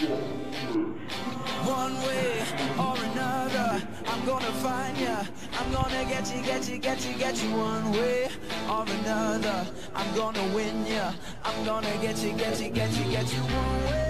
One way or another, I'm gonna find ya. I'm gonna get you, get you, get you, get you. One way or another, I'm gonna win ya. I'm gonna get you, get you, get you, get you. One way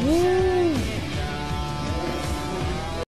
Ooh.